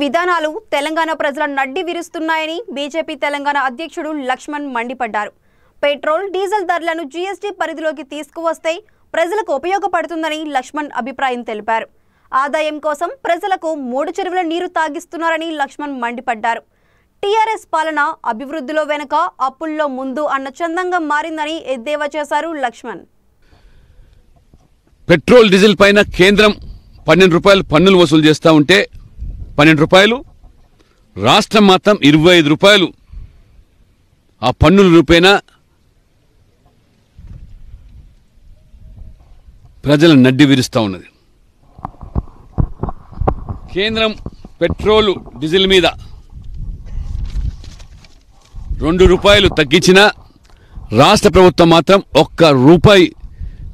విధానాలు తెలంగాణ ప్రజల నడ్డి విరుస్తున్నాయని బీజేపీ తెలంగాణ అధ్యక్షుడు లక్ష్మణ్ మండిపడ్డారు. పెట్రోల్ డీజిల్ ధరలను జీఎస్టీ పరిధిలోకి తీసుకువస్తే ప్రజలకు ఉపయోగపడుతుందని లక్ష్మణ్ అభిప్రాయం తెలిపారు. ఆదాయం కోసం ప్రజలకు మూడు చెరువుల నీరు తాగిస్తున్నారని లక్ష్మణ్ మండిపడ్డారు. టీఆర్ఎస్ పాలన అభివృద్ధిలో వెనుక అప్పుల్లో ముందు అన్న చందంగా మారిందని ఎద్దేవా చేశారు లక్ష్మణ్. పెట్రోల్ డీజిల్ పైన కేంద్రం పన్నెండు రూపాయలు పన్నులు వసూలు చేస్తూ ఉంటే పన్నెండు రూపాయలు రాష్ట్రం మాత్రం ఇరవై ఐదు రూపాయలు. ఆ పన్నుల రూపేణా ప్రజల నడ్డి విరుస్తూ ఉన్నది. కేంద్రం పెట్రోలు డీజిల్ మీద రెండు రూపాయలు తగ్గించిన రాష్ట్ర ప్రభుత్వం మాత్రం ఒక్క రూపాయి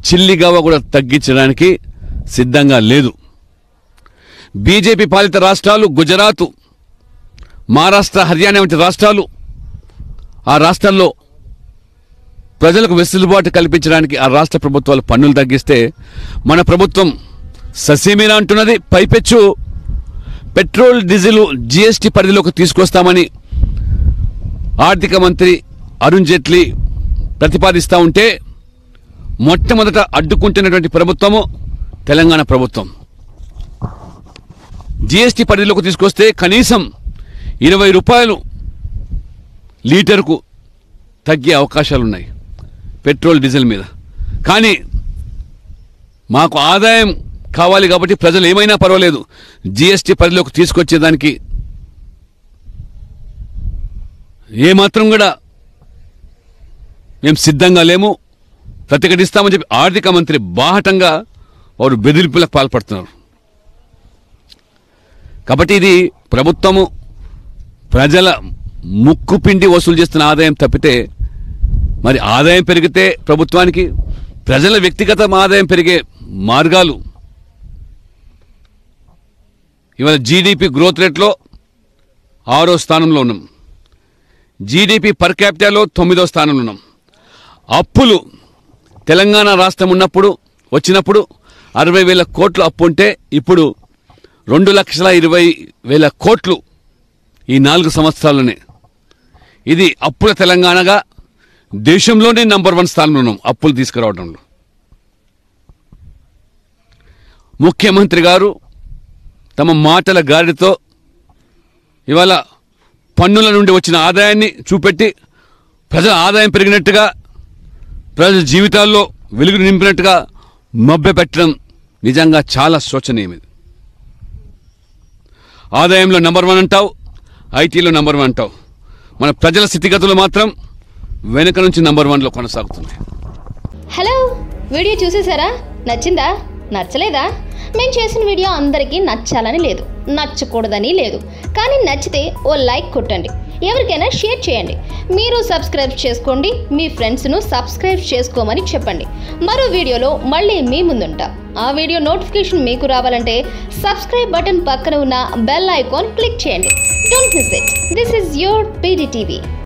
చిల్లిగవ్వ కూడా తగ్గించడానికి సిద్ధంగా లేదు. బీజేపీ పాలిత రాష్ట్రాలు గుజరాత్ మహారాష్ట్ర హర్యానా వంటి రాష్ట్రాలు ఆ రాష్ట్రాల్లో ప్రజలకు వెసులుబాటు కల్పించడానికి ఆ రాష్ట్ర ప్రభుత్వాలు పన్నులు తగ్గిస్తే మన ప్రభుత్వం ససీమీనా అంటున్నది. పైపెచ్చు పెట్రోల్ డీజిల్ జీఎస్టీ పరిధిలోకి తీసుకొస్తామని ఆర్థిక మంత్రి అరుణ్ జైట్లీ ప్రతిపాదిస్తూ ఉంటే మొట్టమొదట అడ్డుకుంటున్నటువంటి ప్రభుత్వము తెలంగాణ ప్రభుత్వం. జీఎస్టీ పరిధిలోకి తీసుకొస్తే కనీసం ఇరవై రూపాయలు లీటర్కు తగ్గే అవకాశాలున్నాయి పెట్రోల్ డీజిల్ మీద. కానీ మాకు ఆదాయం కావాలి కాబట్టి ప్రజలు ఏమైనా పర్వాలేదు. జీఎస్టీ పరిధిలోకి తీసుకొచ్చేదానికి ఏమాత్రం కూడా మేము సిద్ధంగా లేము. ప్రతిఘటిస్తామని చెప్పి ఆర్థిక మంత్రి బాహటంగా వారు బెదిరింపులకు పాల్పడుతున్నారు. కాబట్టి ఇది ప్రభుత్వము ప్రజల ముక్కు పిండి వసూలు చేస్తున్న ఆదాయం తప్పితే మరి ఆదాయం పెరిగితే ప్రభుత్వానికి ప్రజల వ్యక్తిగత ఆదాయం పెరిగే మార్గాలు. ఇవాళ జీడిపి గ్రోత్ రేట్లో ఆరో స్థానంలో ఉన్నాం. జీడిపి పర్ క్యాపిటాలో తొమ్మిదో స్థానంలో ఉన్నాం. అప్పులు తెలంగాణ రాష్ట్రం ఉన్నప్పుడు వచ్చినప్పుడు అరవై వేల కోట్లు అప్పు ఉంటే ఇప్పుడు రెండు లక్షల ఇరవై వేల కోట్లు ఈ నాలుగు సంవత్సరాల్లోనే. ఇది అప్పుల తెలంగాణగా దేశంలోనే నంబర్ వన్ స్థానంలో ఉన్నాం అప్పులు తీసుకురావడంలో. ముఖ్యమంత్రి గారు తమ మాటల గాడితో ఇవాళ పన్నుల నుండి వచ్చిన ఆదాయాన్ని చూపెట్టి ప్రజల ఆదాయం పెరిగినట్టుగా ప్రజల జీవితాల్లో వెలుగు నింపినట్టుగా మభ్యపెట్టడం నిజంగా చాలా శోచనీయం ఆదాయంలో నంబర్ వన్ అంటావు ఐటీలో నంబర్ వన్ అంటావు. మన ప్రజల స్థితిగతులు మాత్రం వెనుక నుంచి నంబర్ వన్లో కొనసాగుతుంది హలో వీడియో చూసేసారా? నచ్చిందా? నచ్చలేదా? మేము చేసిన వీడియో అందరికీ నచ్చాలని లేదు నచ్చకూడదని లేదు. కానీ నచ్చితే ఓ లైక్ కొట్టండి. ఎవరికైనా షేర్ చేయండి. మీరు సబ్స్క్రైబ్ చేసుకోండి మీ ఫ్రెండ్స్ను సబ్స్క్రైబ్ చేసుకోమని చెప్పండి. మరో వీడియోలో మళ్ళీ మీ ముందుంటాం. ఆ వీడియో నోటిఫికేషన్ మీకు రావాలంటే సబ్స్క్రైబ్ బటన్ పక్కన ఉన్న బెల్ ఐకాన్ క్లిక్ చేయండి. Don't miss it this is your PDTV